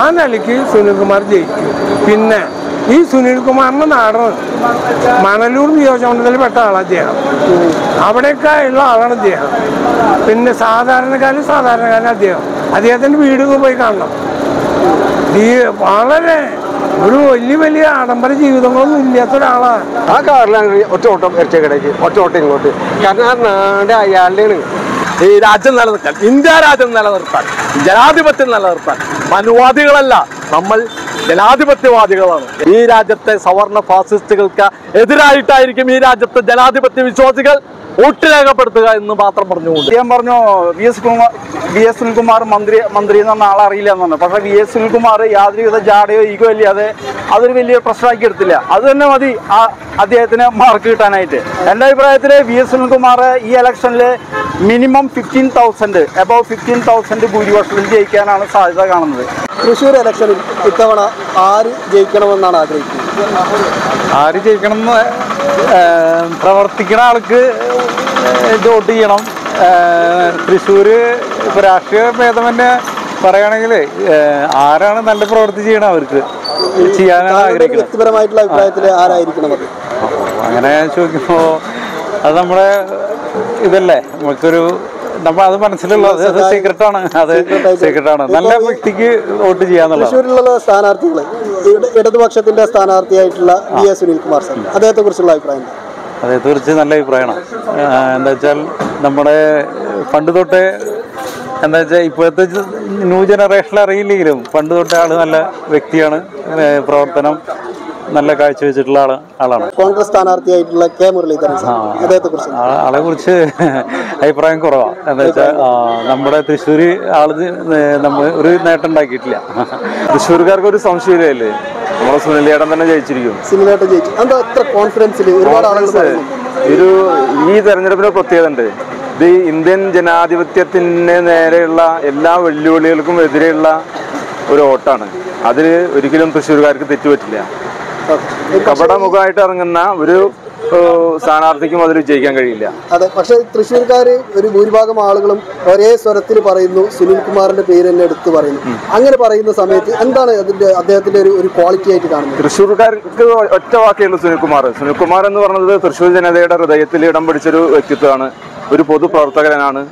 ആ നിലയ്ക്ക് സുനിൽകുമാർ ജയിക്കും പിന്നെ ഈ സുനിൽകുമാറിന്റെ നാടൻ മണലൂർ നിയോജകമണ്ഡലത്തിൽ പെട്ട ആളാണ് അദ്ദേഹം. അവിടെയൊക്കെ ഉള്ള ആളാണ് അദ്ദേഹം. പിന്നെ സാധാരണക്കാരൻ സാധാരണക്കാരൻ അദ്ദേഹം. അദ്ദേഹത്തിന്റെ വീട് പോയി കാണണം. ഈ വളരെ ഒരു വലിയ വലിയ ആഡംബര ജീവിതങ്ങളൊന്നും ഇല്ലാത്ത ഒരാളാണ് ആ കാറിലാണ് ഒറ്റ ഓട്ടം ഇറച്ചിക്കടയ്ക്ക് ഒറ്റ ഓട്ടം ഇങ്ങോട്ട്. കാരണം ആ നാട് അയാളുടെയാണ്. ഈ രാജ്യം നിലനിർത്താൻ. ഇന്ത്യ രാജ്യം നിലനിർത്താൻ. ജനാധിപത്യം നിലനിർത്താൻ. മനുവാദികളല്ല നമ്മൾ ജനാധിപത്യവാദികളാണ്. ഈ രാജ്യത്തെ സവർണ ഫാസിസ്റ്റുകൾക്ക് എതിരായിട്ടായിരിക്കും ഈ രാജ്യത്തെ ജനാധിപത്യ വിശ്വാസികൾ വോട്ട് രേഖപ്പെടുത്തുക എന്ന് മാത്രം പറഞ്ഞു ഞാൻ പറഞ്ഞു V S Kumar V S Sunilkumar മന്ത്രി മന്ത്രി എന്ന് പറഞ്ഞ ആളെ അറിയില്ല എന്നാണ്. പക്ഷേ വി എസ് സുനിൽകുമാർ യാതൊരുവിധ ജാടയോ ഈഗോ ഇല്ലാതെ അതൊരു വലിയ പ്രശ്നമാക്കി എടുത്തില്ല. അത് തന്നെ മതി ആ അദ്ദേഹത്തിന് മാർക്ക് കിട്ടാനായിട്ട്. എന്റെ അഭിപ്രായത്തിൽ വി എസ് സുനിൽകുമാർ ഈ ഇലക്ഷനിൽ minimum fifteen thousand above fifteen thousand ഭൂരിപക്ഷത്തിൽ ജയിക്കാനാണ് സാധ്യത കാണുന്നത്. തൃശ്ശൂർ ഇലക്ഷനിൽ ഇത്തവണ ആര് ജയിക്കണമെന്നാണ് ആഗ്രഹിക്കുന്നത്? ആര് ജയിക്കണം പ്രവർത്തിക്കുന്ന ആൾക്ക് വോട്ട് ചെയ്യണം. തൃശ്ശൂർ ഇപ്പോൾ രാഷ്ട്രീയ ഭേദം തന്നെ പറയുകയാണെങ്കിൽ ആരാണ് നല്ല പ്രവൃത്തി ചെയ്യണം അവർക്ക്? ചെയ്യാനാണ് ആഗ്രഹിക്കുന്നത്. വ്യക്തിപരമായിട്ടുള്ള അഭിപ്രായത്തിൽ ആരായിരിക്കണം അങ്ങനെ ചോദിക്കുമ്പോൾ അത് നമ്മുടെ ഇതല്ലേ? നമുക്കൊരു നമ്മൾ അത് മനസ്സിലുള്ളത് അത് ആണ്. അത് സീക്രട്ട് ആണ്. സീക്രട്ടാണ് നല്ല വ്യക്തിക്ക് വോട്ട് സ്ഥാനാർത്ഥികൾ ഇട- ഇടതുപക്ഷത്തിന്റെ സ്ഥാനാർത്ഥിയായിട്ടുള്ള വി എസ് സുനിൽകുമാർ സാർ അദ്ദേഹത്തെ കുറിച്ചുള്ള അഭിപ്രായം എന്താ? തീർച്ചയായും നല്ല അഭിപ്രായമാണ്. എന്താ വെച്ചാൽ നമ്മുടെ പണ്ട് തൊട്ടേ എന്താ വെച്ചാൽ ഇപ്പോഴത്തെ ന്യൂ ജനറേഷനിൽ അറിയില്ലെങ്കിലും പണ്ട് തൊട്ടേ ആൾ നല്ല വ്യക്തിയാണ് പ്രവർത്തനം നല്ല കാഴ്ചവെച്ചിട്ടുള്ള ആൾ ആളാണ്. കോൺഗ്രസ് സ്ഥാനാർത്ഥിയായിട്ടുള്ള കെ മുരളീധരൻ ആളെ കുറിച്ച് അഭിപ്രായം കുറവാണ് എന്താ വെച്ചാൽ നമ്മുടെ തൃശ്ശൂർ ആൾ നമ്മൾ ഒരു നേട്ടം ഉണ്ടാക്കിയിട്ടില്ല. തൃശ്ശൂർക്കാർക്ക് ഒരു സംശയമില്ലേ നമ്മളെ സുനിലേടൻ തന്നെ ജയിച്ചിരിക്കും. സിനിമയായിട്ട് ജയിച്ചു. എന്താ എത്ര കോൺഫിഡൻസിൽ ഒരുപാട് ആളുകൾ ഒരു ഈ തെരഞ്ഞെടുപ്പിന് പ്രത്യേകത ഉണ്ട്. ഇത് ഇന്ത്യൻ ജനാധിപത്യത്തിന് നേരെയുള്ള എല്ലാ വെല്ലുവിളികൾക്കും എതിരെയുള്ള ഒരു വോട്ടാണ്. അതിൽ ഒരിക്കലും തൃശ്ശൂർക്കാർക്ക് തെറ്റുപറ്റില്ല. കപടമുഖമായിട്ട് ഇറങ്ങുന്ന ഒരു സ്ഥാനാർത്ഥിക്കും അതിൽ വിജയിക്കാൻ കഴിയില്ല. അതെ പക്ഷെ തൃശ്ശൂർക്കാർ ഒരു ഭൂരിഭാഗം ആളുകളും ഒരേ സ്വരത്തിൽ പറയുന്നു സുനിൽ കുമാറിന്റെ പേര് തന്നെ എടുത്തു പറയുന്നു. അങ്ങനെ പറയുന്ന സമയത്ത് എന്താണ് അതിന്റെ അദ്ദേഹത്തിന്റെ ഒരു ഒരു ക്വാളിറ്റി ആയിട്ട് കാണുന്നത്? തൃശ്ശൂർക്കാർക്ക് ഒറ്റ വാക്കേ കുമാർ. സുനിൽകുമാർ സുനിൽകുമാർ എന്ന് പറഞ്ഞത് തൃശ്ശൂർ ജനതയുടെ ഹൃദയത്തിൽ ഇടം പിടിച്ചൊരു വ്യക്തിത്വമാണ്. ഒരു പൊതുപ്രവർത്തകനാണ്.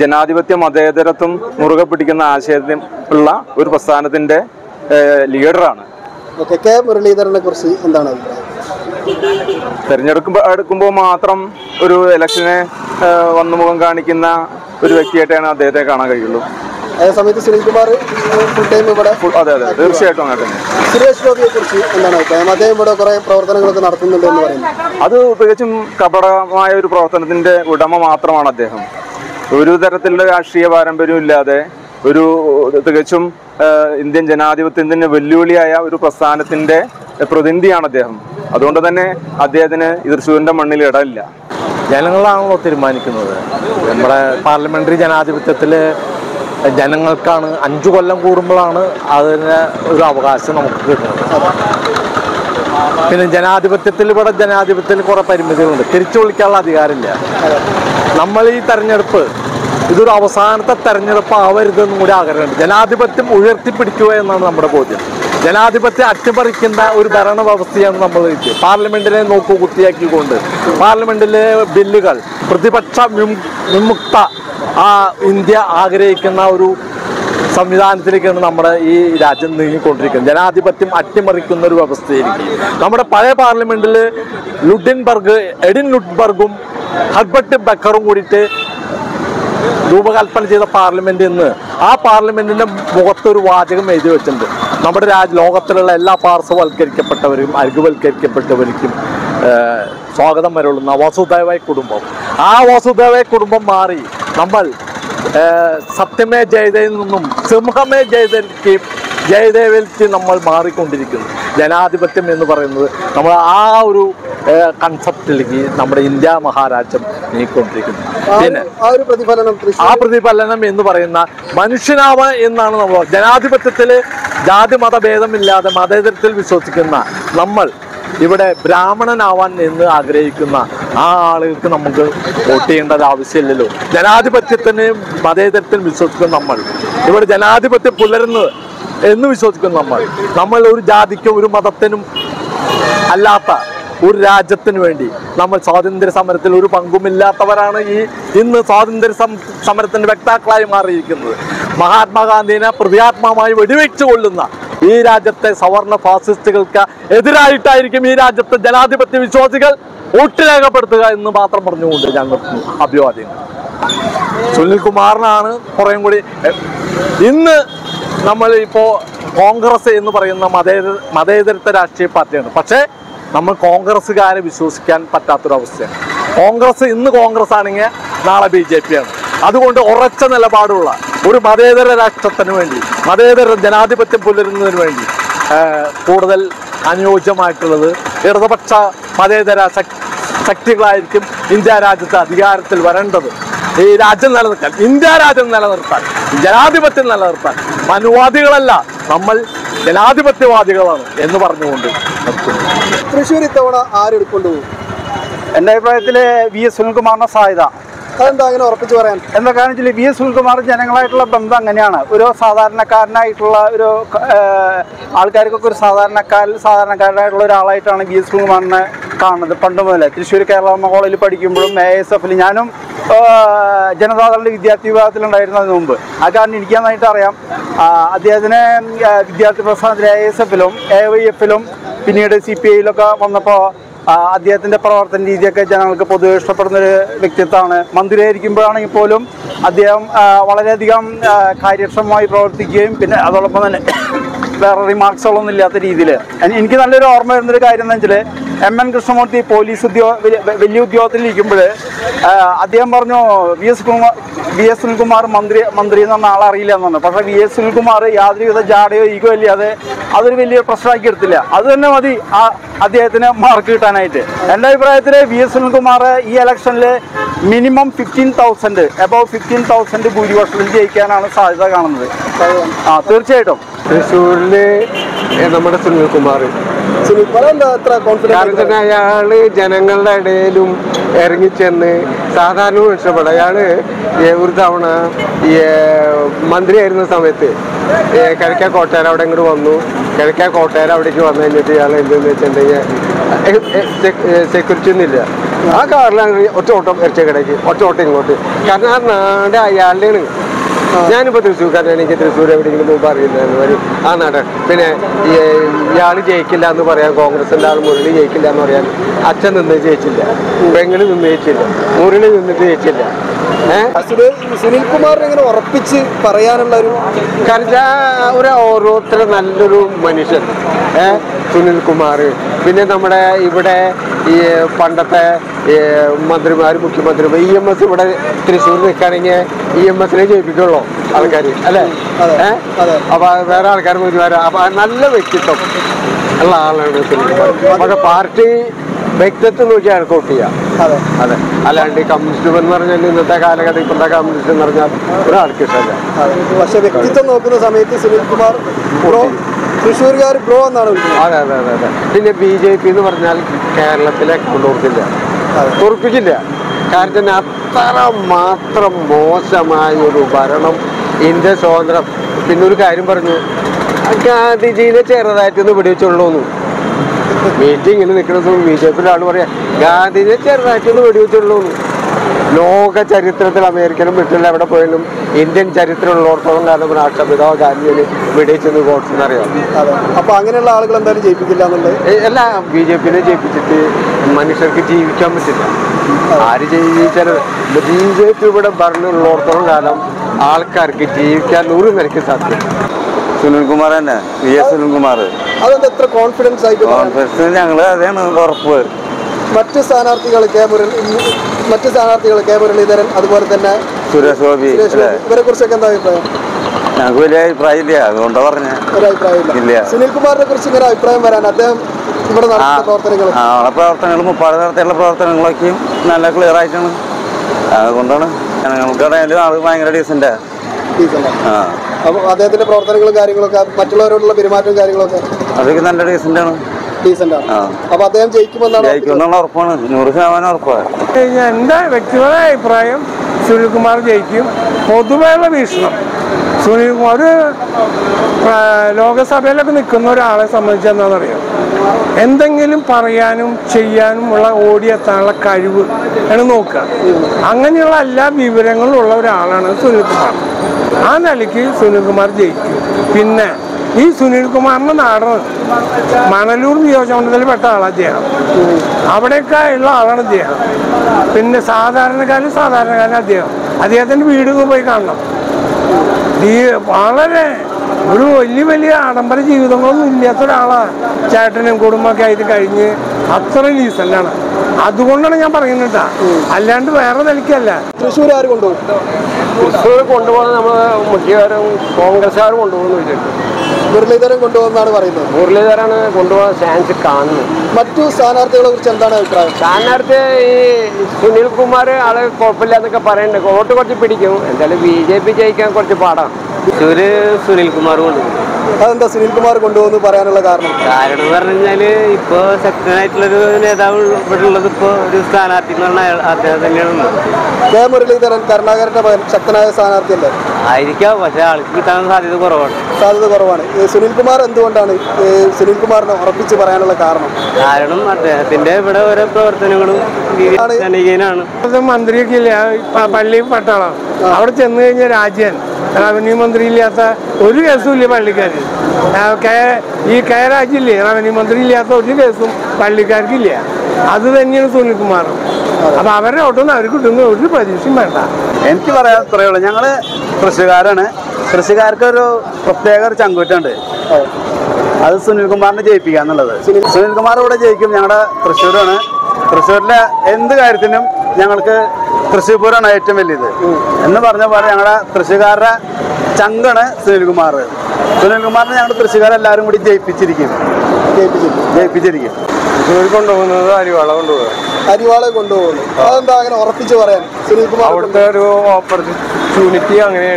ജനാധിപത്യ മതേതരത്വം മുറുകെ പിടിക്കുന്ന ആശയത്തിൽ ഉള്ള ഒരു പ്രസ്ഥാനത്തിന്റെ ലീഡറാണ്. ഓക്കെ കെ മുരളീധരനെ കുറിച്ച് എന്താണ് അഭിപ്രായം? തെരഞ്ഞെടുക്കുമ്പോൾ എടുക്കുമ്പോൾ മാത്രം ഒരു ഇലക്ഷനെ വന്നുമുഖം വന്നു മുഖം കാണിക്കുന്ന ഒരു വ്യക്തിയായിട്ടാണ് അദ്ദേഹത്തെ കാണാൻ കഴിയുള്ളൂ. അതേ സമയത്ത് സുനിൽകുമാർ ഫുൾ ടൈം ഇവിടെ അതെ അതെ തീർച്ചയായിട്ടും അങ്ങനെ തന്നെ. സുരേഷ് ഗോപിയെ കുറിച്ച് എന്താണ് അഭിപ്രായം? അദ്ദേഹം ഇവിടെ കുറെ പ്രവർത്തനങ്ങളൊക്കെ നടത്തുന്നുണ്ട് എന്ന് പറയുന്നു. അത് തികച്ചും കപടമായ ഒരു പ്രവർത്തനത്തിന്റെ ഉടമ മാത്രമാണ് അദ്ദേഹം. ഒരു തരത്തിലുള്ള രാഷ്ട്രീയ പാരമ്പര്യം ഇല്ലാതെ ഒരു തികച്ചും ഇന്ത്യൻ ജനാധിപത്യത്തിന് വെല്ലുവിളിയായ ഒരു പ്രസ്ഥാനത്തിന്റെ പ്രതിനിധിയാണ് അദ്ദേഹം. അതുകൊണ്ട് തന്നെ അദ്ദേഹത്തിന് തൃശ്ശൂരിന്റെ മണ്ണിൽ ഇടമില്ല. ജനങ്ങളാണല്ലോ തീരുമാനിക്കുന്നത്. നമ്മുടെ പാർലമെന്ററി ജനാധിപത്യത്തിൽ ജനങ്ങൾക്കാണ് അഞ്ചു കൊല്ലം കൂടുമ്പോഴാണ് അതിന് ഒരു അവകാശം നമുക്ക് കിട്ടുന്നത്. പിന്നെ ജനാധിപത്യത്തിൽ ഇവിടെ ജനാധിപത്യത്തിൽ കുറെ പരിമിതികളുണ്ട്. തിരിച്ചു വിളിക്കാനുള്ള അധികാരമില്ല. നമ്മൾ ഈ തെരഞ്ഞെടുപ്പ് ഇതൊരു അവസാനത്തെ തെരഞ്ഞെടുപ്പ് ആവരുതെന്നും കൂടി ആഗ്രഹമുണ്ട്. ജനാധിപത്യം ഉയർത്തിപ്പിടിക്കുക എന്നാണ് നമ്മുടെ ബോധ്യം. ജനാധിപത്യം അട്ടിമറിക്കുന്ന ഒരു ഭരണ വ്യവസ്ഥയാണ് നമ്മൾ പാർലമെന്റിനെ നോക്കൂ കുത്തിയാക്കിക്കൊണ്ട് പാർലമെന്റിലെ ബില്ലുകൾ പ്രതിപക്ഷ വിമു- വിമുക്ത ആ ഇന്ത്യ ആഗ്രഹിക്കുന്ന ഒരു സംവിധാനത്തിലേക്കാണ് നമ്മുടെ ഈ രാജ്യം നീങ്ങിക്കൊണ്ടിരിക്കുന്നത്. ജനാധിപത്യം അട്ടിമറിക്കുന്ന ഒരു വ്യവസ്ഥയായിരിക്കും നമ്മുടെ പഴയ പാർലമെന്റിൽ ലുഡിൻബർഗ് എഡിൻ ലുഡ്ബർഗും ഹർബർട്ട് ബക്കറും കൂടിയിട്ട് രൂപകൽപ്പന ചെയ്ത പാർലമെന്റ് ഇന്ന്. ആ പാർലമെന്റിന്റെ മുഖത്തൊരു വാചകം എഴുതി വെച്ചിട്ടുണ്ട്. നമ്മുടെ രാജ്യ ലോകത്തിലുള്ള എല്ലാ പാർശ്വവൽക്കരിക്കപ്പെട്ടവരും അരികുവൽക്കരിക്കപ്പെട്ടവർക്കും സ്വാഗതം വരെയുള്ള വാസുദേവായ കുടുംബം. ആ വാസുദേവായ കുടുംബം മാറി നമ്മൾ സത്യമേ ജയതയിൽ നിന്നും സിംഹമേ ജയതയ്ക്ക് ജയദേവിലേക്ക് നമ്മൾ മാറിക്കൊണ്ടിരിക്കുന്നു. ജനാധിപത്യം എന്ന് പറയുന്നത് നമ്മൾ ആ ഒരു കൺസെപ്റ്റിലേക്ക് നമ്മുടെ ഇന്ത്യ മഹാരാജ്യം നീക്കൊണ്ടിരിക്കുന്നു പിന്നെ ആ ഒരു പ്രതിഫലനം ആ പ്രതിഫലനം എന്ന് പറയുന്ന മനുഷ്യനാവ എന്നാണ് നമ്മൾ ജനാധിപത്യത്തിൽ ജാതി മതഭേദമില്ലാതെ മതേതരത്തിൽ വിശ്വസിക്കുന്ന നമ്മൾ ഇവിടെ ബ്രാഹ്മണനാവാൻ എന്ന് ആഗ്രഹിക്കുന്ന ആ ആളുകൾക്ക് നമുക്ക് വോട്ട് ചെയ്യേണ്ടത് ആവശ്യമില്ലല്ലോ. ജനാധിപത്യത്തിന് മതേതരത്തിൽ വിശ്വസിക്കുന്ന നമ്മൾ ഇവിടെ ജനാധിപത്യം പുലരുന്നത് എന്ന് വിശ്വസിക്കുന്ന നമ്മൾ. നമ്മൾ ഒരു ജാതിക്കും ഒരു മതത്തിനും അല്ലാത്ത ഒരു രാജ്യത്തിന് വേണ്ടി നമ്മൾ സ്വാതന്ത്ര്യ സമരത്തിൽ ഒരു പങ്കുമില്ലാത്തവരാണ് ഈ ഇന്ന് സ്വാതന്ത്ര്യ സമരത്തിന്റെ വ്യക്താക്കളായി മാറിയിരിക്കുന്നത്. മഹാത്മാഗാന്ധിനെ പ്രതിയാത്മാവായി വെടിവെച്ചു കൊള്ളുന്ന ഈ രാജ്യത്തെ സവർണ ഫാസിസ്റ്റുകൾക്ക് എതിരായിട്ടായിരിക്കും ഈ രാജ്യത്തെ ജനാധിപത്യ വിശ്വാസികൾ വോട്ട് രേഖപ്പെടുത്തുക എന്ന് മാത്രം പറഞ്ഞുകൊണ്ട് ഞാൻ നിർത്തുന്നു അഭിവാദ്യങ്ങൾ സുനിൽ കുമാറിനാണ് കുറേം കൂടി ഇന്ന് നമ്മൾ ഇപ്പോ കോൺഗ്രസ് എന്ന് പറയുന്ന മതേതര മതേതരത്വ രാഷ്ട്രീയ പാർട്ടിയാണ്. പക്ഷേ നമ്മൾ കോൺഗ്രസ്സുകാരെ വിശ്വസിക്കാൻ പറ്റാത്തൊരവസ്ഥയാണ്. കോൺഗ്രസ് ഇന്ന് കോൺഗ്രസ് ആണെങ്കിൽ നാളെ ബി ജെ പി ആണ് അതുകൊണ്ട് ഉറച്ച നിലപാടുള്ള ഒരു മതേതര രാഷ്ട്രത്തിന് വേണ്ടി മതേതര ജനാധിപത്യം പുലരുന്നതിന് വേണ്ടി കൂടുതൽ അനുയോജ്യമായിട്ടുള്ളത് ഇടതുപക്ഷ മതേതര ശക്- ശക്തികളായിരിക്കും ഇന്ത്യ രാജ്യത്ത് അധികാരത്തിൽ വരേണ്ടത്. ഈ രാജ്യം നിലനിർത്താൻ ഇന്ത്യ രാജ്യം നിലനിർത്താൻ ജനാധിപത്യം നിലനിർത്താൻ മനുവാദികളല്ല നമ്മൾ ജനാധിപത്യവാദികളാണ് എന്ന് പറഞ്ഞുകൊണ്ട് തൃശ്ശൂർ ഇത്തവണ ആരെടുക്കൊണ്ടുപോകും എന്റെ അഭിപ്രായത്തിൽ വി എസ് സുനിൽകുമാറിന്റെ സാധ്യത. അതെന്താ അങ്ങനെ ഉറപ്പിച്ച് പറയാൻ? എന്താ കാരണം വി എസ് സുനിൽകുമാർ ജനങ്ങളായിട്ടുള്ള ബന്ധം അങ്ങനെയാണ്. ഒരു സാധാരണക്കാരനായിട്ടുള്ള ഒരു ആൾക്കാർക്കൊക്കെ ഒരു സാധാരണക്കാരിൽ സാധാരണക്കാരനായിട്ടുള്ള ഒരാളായിട്ടാണ് വി എസ് സുനിൽകുമാറിനെ കാണുന്നത് പണ്ട് മുതലേ. തൃശ്ശൂർ കേരള കോളേജിൽ പഠിക്കുമ്പോഴും എ എസ് എഫിൽ ഞാനും ജനതാദളിന്റെ വിദ്യാർത്ഥി വിഭാഗത്തിലുണ്ടായിരുന്നതിന് മുമ്പ്. ആ കാരണം എനിക്ക് നന്നായിട്ട് അറിയാം. അദ്ദേഹത്തിന് വിദ്യാർത്ഥി പ്രസ്ഥാനത്തിൽ എ എസ് എഫിലും എ വൈ എഫിലും പിന്നീട് സി പി ഐയിലൊക്കെ വന്നപ്പോൾ അദ്ദേഹത്തിന്റെ പ്രവർത്തന രീതിയൊക്കെ ജനങ്ങൾക്ക് പൊതുവെ ഇഷ്ടപ്പെടുന്ന ഒരു വ്യക്തിത്വമാണ്. മന്ത്രിയായിരിക്കുമ്പോഴാണെങ്കിൽ പോലും അദ്ദേഹം വളരെയധികം കാര്യക്ഷമമായി പ്രവർത്തിക്കുകയും പിന്നെ അതോടൊപ്പം തന്നെ വേറെ റിമാർക്സുകളൊന്നും ഇല്ലാത്ത രീതിയിൽ എനിക്ക് നല്ലൊരു ഓർമ്മ വരുന്നൊരു കാര്യം എന്ന് വെച്ചാൽ എം എൻ കൃഷ്ണമൂർത്തി പോലീസ് ഉദ്യോഗ വലിയ- ഉദ്യോഗത്തിലിരിക്കുമ്പോൾ അദ്ദേഹം പറഞ്ഞു V S Kumar V S Sunilkumar മന്ത്രി മന്ത്രി എന്ന് പറഞ്ഞ ആളറിയില്ല എന്ന് പറഞ്ഞു. പക്ഷേ വി എസ് സുനിൽകുമാർ യാതൊരുവിധ ജാടയോ ഈഗോ ഇല്ലാതെ അതൊരു വലിയ പ്രശ്നമാക്കി എടുത്തില്ല. അത് തന്നെ മതി ആ അദ്ദേഹത്തിന് മാർക്ക് കിട്ടാനായിട്ട്. എന്റെ അഭിപ്രായത്തിൽ വി എസ് സുനിൽകുമാർ ഈ ഇലക്ഷനിൽ minimum fifteen thousand above fifteen thousand ഭൂരിപക്ഷത്തിൽ ജയിക്കാനാണ് സാധ്യത കാണുന്നത്. ആ തീർച്ചയായിട്ടും. തൃശ്ശൂരിൽ നമ്മുടെ സുനിൽകുമാർ കാരണം അയാൾ ജനങ്ങളുടെ ഇടയിലും ഇറങ്ങിച്ചെന്ന് സാധാരണ ഇഷ്ടപ്പെടും അയാൾ ഒരു തവണ മന്ത്രിയായിരുന്ന സമയത്ത് കിഴക്കേ കോട്ടയർ അവിടെ ഇങ്ങോട്ട് വന്നു. കിഴക്കേ കോട്ടയർ അവിടേക്ക് വന്നു കഴിഞ്ഞിട്ട് ഇയാൾ എന്തെന്ന് വെച്ചിട്ടുണ്ടെങ്കിൽ സെക്യൂരിറ്റി ഒന്നുമില്ല ആ കാറിലാണ് ഒറ്റ ഓട്ടം ഇറച്ച കിടക്ക് ഒറ്റ ഓട്ടം ഇങ്ങോട്ട്. കാരണം ആ നാട് അയാളുടെയാണ്. ഞാനിപ്പോ തൃശ്ശൂർക്കാരൻ എനിക്ക് തൃശ്ശൂർ എവിടെയെങ്കിലും മുമ്പ് അറിയില്ലായിരുന്നു വരി ആ നാട് പിന്നെ ഇയാൾ ഇയാൾ ജയിക്കില്ല എന്ന് പറയാൻ കോൺഗ്രസിന്റെ ആൾ മുരളി ജയിക്കില്ല എന്ന് പറയാൻ അച്ഛൻ നിന്ന് ജയിച്ചില്ല. പെങ്ങൾ നിന്ന് ജയിച്ചില്ല. മുരളി നിന്നിട്ട് ജയിച്ചില്ല. സുനിൽ ഇങ്ങനെ ഉറപ്പിച്ച് പറയാനുള്ള ഒരു കാരണം ഒരു ഓരോരുത്തരും നല്ലൊരു മനുഷ്യൻ. സുനിൽ കുമാർ പിന്നെ നമ്മുടെ ഇവിടെ ഈ പണ്ടത്തെ മന്ത്രിമാർ മുഖ്യമന്ത്രി ഇ എം എസ് ഇവിടെ തൃശ്ശൂർ നിൽക്കുകയാണെങ്കിൽ ഇ എം എസിനെ ജയിപ്പിക്കുള്ളൂ ആൾക്കാർ അല്ലേ? ഏ? അപ്പൊ വേറെ ആൾക്കാർ മുഴുവൻ അപ്പൊ നല്ല വ്യക്തിത്വം ഉള്ള ആളാണ് പക്ഷെ പാർട്ടി വ്യക്തിത്വം നോക്കി അയാൾക്ക് വോട്ട് ചെയ്യാം. അതെ. അതെ. അല്ലാണ്ട് കമ്മ്യൂണിസ്റ്റ് എന്ന് പറഞ്ഞാൽ ഇന്നത്തെ കാലഘട്ടം ഇപ്പോഴത്തെ കമ്മ്യൂണിസ്റ്റ് എന്ന് പറഞ്ഞാൽ ഒരാൾക്ക് ഇഷ്ടമല്ല. പക്ഷെ വ്യക്തിത്വം നോക്കുന്ന സമയത്ത് സുനിൽകുമാർ ബ്രോ തൃശ്ശൂർകാർ ബ്രോ എന്നാണ് വിളിക്കുന്നത്. അതെ അതെ അതെ അതെ. പിന്നെ ബി ജെ പി എന്ന് പറഞ്ഞാൽ കേരളത്തിലെ കൊണ്ടുകൊടുക്കില്ല തുറപ്പിക്കില്ല കാരണം അത്ര മാത്രം മോശമായ ഒരു ഭരണം ഇന്ത്യ സ്വാതന്ത്ര്യം. പിന്നെ ഒരു കാര്യം പറഞ്ഞു. ഗാന്ധിജീനെ ചെറുതായിട്ടൊന്ന് വെടിവെച്ചുള്ളൂന്ന് മീറ്റിങ്ങിന് നിൽക്കുന്ന സമയം ബി ജെ പിയിലെ ആൾ പറയാ ഗാന്ധിജിയെ ചെറുതായിട്ടൊന്ന് വെടിവെച്ചുള്ളൂന്ന് ലോക ചരിത്രത്തിൽ അമേരിക്കനും ബ്രിട്ടനിലും എവിടെ പോയാലും ഇന്ത്യൻ ചരിത്രമുള്ളവർത്തോളം കാലം രാഷ്ട്രപിതാവ് ഗാന്ധിയെ വിടയിച്ചെന്ന് കോട്സ് അറിയാം അപ്പൊ അങ്ങനെയുള്ള ആളുകൾ എന്തായാലും ജയിപ്പിക്കില്ല എന്നുള്ളത്? എല്ലാ ബി ജെ പിനെ ജയിപ്പിച്ചിട്ട് മനുഷ്യർക്ക് ജീവിക്കാൻ പറ്റില്ല. ആര് ജയിച്ചാൽ ബി ജെ പി ഇവിടെ ഭരണമുള്ളവർത്തോളം കാലം ആൾക്കാർക്ക് ജീവിക്കാൻ നൂറ് നിരക്ക് സാധ്യത. സുനിൽകുമാർ തന്നെ വി എസ് സുനിൽകുമാർ. അതെന്താ എത്ര കോൺഫിഡൻസ് ആയിട്ട് കോൺഫിഡൻസ് ഞങ്ങൾ അതാണ് ഉറപ്പ്. മറ്റ് സ്ഥാനാർത്ഥികൾ കെ മുരളി മറ്റ് സ്ഥാനാർത്ഥികൾ കെ മുരളീധരൻ അതുപോലെ തന്നെ സുരേഷ് ഗോപി ഇവരെ കുറിച്ചൊക്കെ എന്താ അഭിപ്രായം? ഞങ്ങൾക്ക് വലിയ അഭിപ്രായം ഇല്ല അതുകൊണ്ടാ പറഞ്ഞ. ഒരു അഭിപ്രായമില്ല ഇല്ല. സുനിൽകുമാറിനെ കുറിച്ച് ഇങ്ങനെ അഭിപ്രായം വരാൻ അദ്ദേഹം ഇവിടെ നടത്തുന്ന പ്രവർത്തനങ്ങൾ. ആ അവളെ പ്രവർത്തനങ്ങൾ മുപ്പാട് നടത്തിയുള്ള പ്രവർത്തനങ്ങളൊക്കെയും നല്ല ക്ലിയർ ആയിട്ടാണ്. അതുകൊണ്ടാണ് ഞങ്ങൾക്കാണെങ്കിലും ആൾ ഭയങ്കര ഡീസന്റാ ഡീസന്റ് ആ. അപ്പൊ അദ്ദേഹത്തിന്റെ പ്രവർത്തനങ്ങളും കാര്യങ്ങളൊക്കെ മറ്റുള്ളവരോടുള്ള പെരുമാറ്റവും കാര്യങ്ങളൊക്കെ? അതൊക്കെ നല്ല ഡീസന്റാണ് ഡീസന്റ് ആണ്. ആ അപ്പൊ അദ്ദേഹം ജയിക്കുമെന്നാണ് ഉറപ്പാണ്. നൂറ് ശതമാനം ഉറപ്പാണ് കഴിഞ്ഞാൽ എന്റെ വ്യക്തിപരമായ അഭിപ്രായം? സുനിൽകുമാർ ജയിക്കും. പൊതുവെയുള്ള വീക്ഷണം സുനിൽകുമാർ ലോകസഭയിലൊക്കെ നിൽക്കുന്ന ഒരാളെ സംബന്ധിച്ച് എന്താണെന്നറിയാം? എന്തെങ്കിലും പറയാനും ചെയ്യാനും ഉള്ള ഓടിയെത്താനുള്ള കഴിവ് ആണ് നോക്കുക. അങ്ങനെയുള്ള എല്ലാ വിവരങ്ങളും ഉള്ള ഒരാളാണ് സുനിൽകുമാർ. ആ നിലയ്ക്ക് സുനിൽകുമാർ ജയിക്കും. പിന്നെ ഈ സുനിൽകുമാറിന്റെ നാട് മണലൂർ നിയോജകമണ്ഡലത്തിൽ പെട്ട ആളാണ് അദ്ദേഹം. അവിടെയൊക്കെ ഉള്ള ആളാണ് അദ്ദേഹം. പിന്നെ സാധാരണക്കാരൻ സാധാരണക്കാരൻ അദ്ദേഹം. അദ്ദേഹത്തിന്റെ വീട് പോയി കാണണം. ഈ വളരെ ഒരു വലിയ വലിയ ആഡംബര ജീവിതങ്ങളൊന്നും ഇല്ലാത്ത ഒരാളാണ് ചേട്ടനും കുടുംബമൊക്കെ ആയിട്ട് കഴിഞ്ഞ് അത്ര ഡീസന്റാണ് അതുകൊണ്ടാണ് ഞാൻ പറയുന്നത് ട്ടാ. അല്ലാണ്ട് വേറെ നിലയ്ക്കല്ല. തൃശ്ശൂർ ആര് കൊണ്ടുപോകും? തൃശ്ശൂർ കൊണ്ടുപോകാൻ നമ്മൾ മുഖ്യകാരം കോൺഗ്രസ്സുകാർ കൊണ്ടുപോകുന്നു വിചാരിച്ചു മുരളീധരൻ കൊണ്ടുപോകുന്നതാണ് പറയുന്നത്. മുരളീധരാണ് കൊണ്ടുപോകാൻ ചാൻസ് കാണുന്നത് മറ്റു സ്ഥാനാർത്ഥികളെ കുറിച്ച് എന്താണ് അഭിപ്രായം? സ്ഥാനാർത്ഥി ഈ സുനിൽ കുമാർ ആളെ കുഴപ്പമില്ല എന്നൊക്കെ പറയുന്നുണ്ട്. വോട്ട് കുറച്ച് പിടിക്കും. എന്തായാലും ബി ജെ പി ജയിക്കാൻ കുറച്ച് പാടാണ്. തൃശ്ശൂര് സുനിൽ കുമാർ കൊണ്ടുപോകും. അതെന്താ സുനിൽ കുമാർ കൊണ്ടുപോകുന്നു പറയാനുള്ള കാരണം? കാരണം എന്ന് പറഞ്ഞു കഴിഞ്ഞാൽ ഇപ്പൊ ശക്തനായിട്ടുള്ളൊരു നേതാവ് ഇവിടെ ഉള്ളത് ഇപ്പൊ ഒരു സ്ഥാനാർത്ഥി എന്ന് പറഞ്ഞാൽ അദ്ദേഹം തന്നെയാണ് കെ മുരളീധരൻ കരുണാകരന്റെ മകൻ ശക്തനായ സ്ഥാനാർത്ഥിയല്ലേ ആയിരിക്കാം പക്ഷെ ആൾക്ക് കിട്ടാൻ സാധ്യത കുറവാണ്. സാധ്യത കുറവാണ്. ഈ സുനിൽകുമാർ എന്തുകൊണ്ടാണ്? ഈ സുനിൽകുമാറിനെ ഉറപ്പിച്ച് പറയാനുള്ള കാരണം? കാരണം അദ്ദേഹത്തിന്റെ ഇവിടെ ഓരോ പ്രവർത്തനങ്ങളും മന്ത്രിയൊക്കെ ഇല്ല പള്ളി പട്ടാളം. അവിടെ ചെന്ന് കഴിഞ്ഞ രാജ്യൻ. റവന്യൂ മന്ത്രി ഇല്ലാത്ത ഒരു കേസും ഇല്ല പള്ളിക്കാർ ഈ കെ രാജില്ലേ? റവന്യൂ മന്ത്രി ഇല്ലാത്ത ഒരു കേസും പള്ളിക്കാർക്കില്ല. അത് തന്നെയാണ് സുനിൽകുമാർ അപ്പൊ അവരുടെ ഓട്ടൊന്നും അവർക്ക് കിട്ടുന്ന ഒരു പ്രതീക്ഷയും വേണ്ട. എനിക്ക് പറയാൻ ഇത്രയുള്ളൂ ഞങ്ങൾ കൃഷിക്കാരാണ് കൃഷിക്കാർക്ക് ഒരു പ്രത്യേക ഒരു ചങ്കൂറ്റുണ്ട് അത് സുനിൽകുമാറിനെ ജയിപ്പിക്കുക എന്നുള്ളത്. സുനിൽകുമാർ ഇവിടെ ജയിക്കും ഞങ്ങളുടെ തൃശ്ശൂരാണ്. തൃശ്ശൂരിലെ എന്ത് കാര്യത്തിനും ഞങ്ങൾക്ക് തൃശ്ശൂർപൂരാണ് ഏറ്റവും വലിയത്. എന്ന് പറഞ്ഞ പോലെ ഞങ്ങളുടെ തൃശ്ശൂർക്കാരുടെ ചങ്കാണ് സുനിൽകുമാർ സുനിൽകുമാറിനെ ഞങ്ങളുടെ തൃശ്ശൂർക്കാരെല്ലാവരും കൂടി ജയിപ്പിച്ചിരിക്കും. ജയിപ്പിച്ചിരിക്കും. കൊണ്ടുപോകുന്നത് അരിവാള കൊണ്ടുപോകുക അരിവാളെ കൊണ്ടുപോകുന്നു. അതെന്താ അങ്ങനെ ഉറപ്പിച്ച് പറയാൻ? സുനിൽകുമാർ അവിടുത്തെ ഒരു อยู่ในเตียงนี่